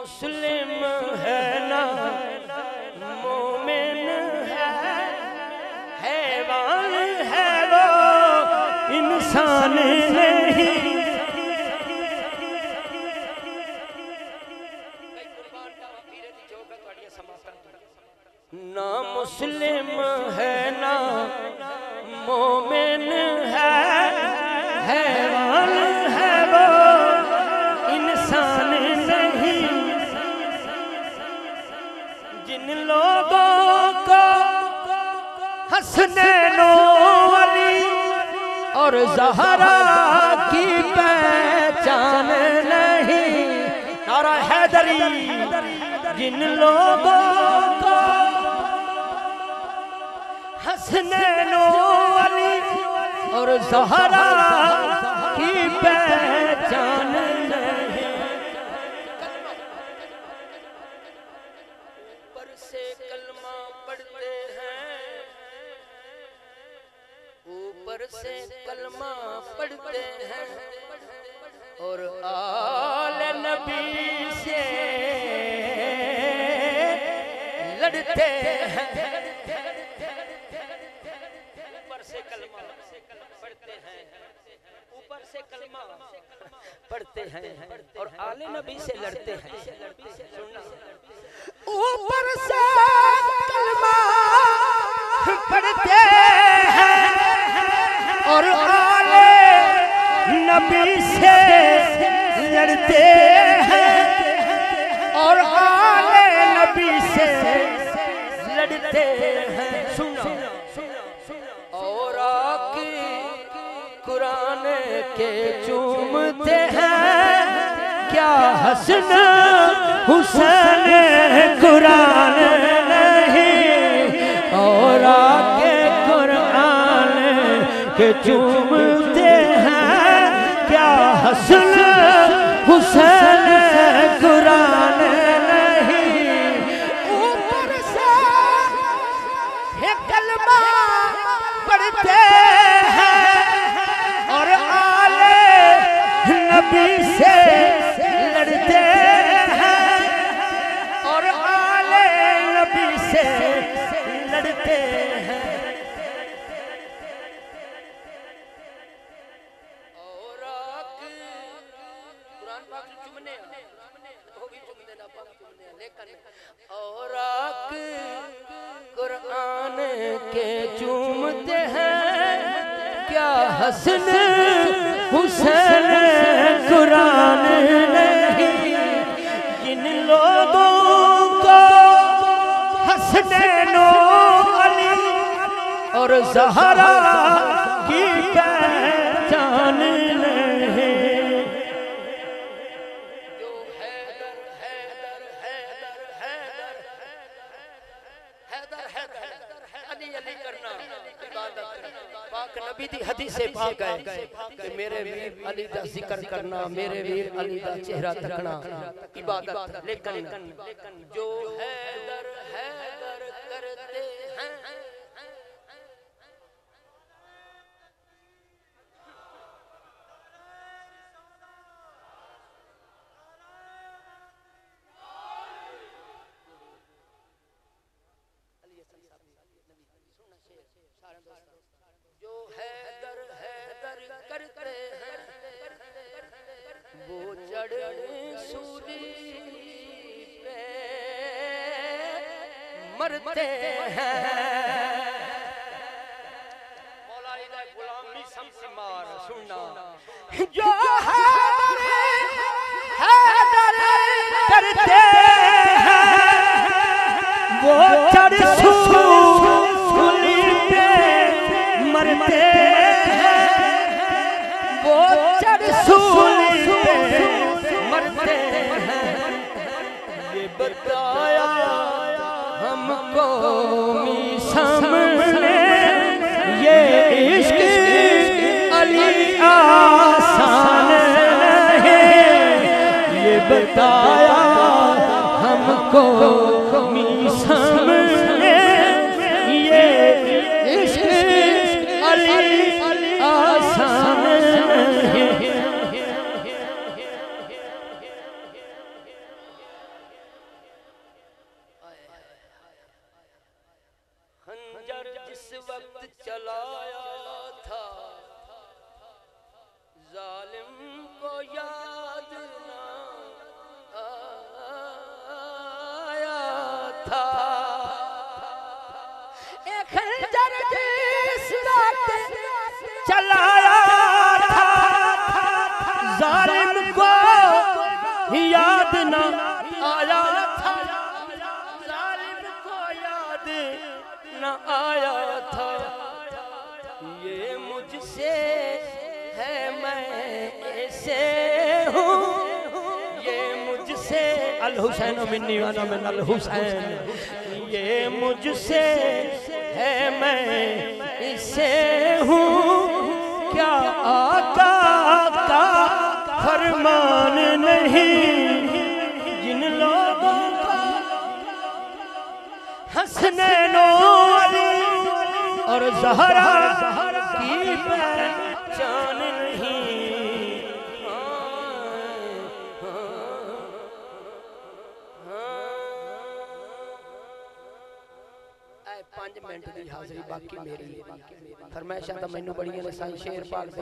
मुस्लिम है ना, मोमिन है, हैवान है वो, इंसान नहीं। ना मुस्लिम है ना, मोमिन हसनैनो अली और जहरा की पहचान नहीं। नारा हैदरी, जिन लोगों को हसनैनो अली और जहरा की पहचान ऊपर से कलमा पढ़ते हैं। और आल नबी से लड़ते हैं। ऊपर से कलमा पढ़ते हैं। ऊपर से कलमा पढ़ते हैं। और आले नबी से लड़ते हैं। ऊपर से कलमा पढ़ते हैं। और आले नबी से लड़ते हैं। और आले नबी से लड़ते हैं। सुनो। और आके कुरान के चूमते हैं। क्या हसन हुसैन कुरान के चूमते हैं। क्या हसन हुसैन कुरान पाक चुमने भी पाक चुमने लेकिन और आके कुरान के चूमते हैं, क्या हसन हुसैन कुरान नहीं? लोगों को हसनैनो अली और जहरा पाक नबी दी हदीस से पाक है कि मेरे वीर अली दा ज़िक्र करना मेरे वीर अली दा चेहरा तकना। इबादत लेकिन जो हैदर वो चढ़ सूली पे मरते हैं। गुलामी समझ मार सुनना। जो हैदर हैदर करते हैं वो चढ़ सूली ये बताया हमको ये इश्क अली आसान है। ये बताया हमको वक्त चलाया था। जालिम आया था। ये मुझसे है, मैं ऐसे हूँ। ये मुझसे अल हुसैन मिन्नी वाला में अल हुसैन। ये मुझसे है, मैं इसे हूँ। क्या आका फरमान नहीं? जिन लोगों का हंसने नो और जहरा की पहचान नहीं। पाँच मिनट की हाजिरी बाकी मेरी फरमाइशा तो मैनू बड़ी ने साई शेर पाल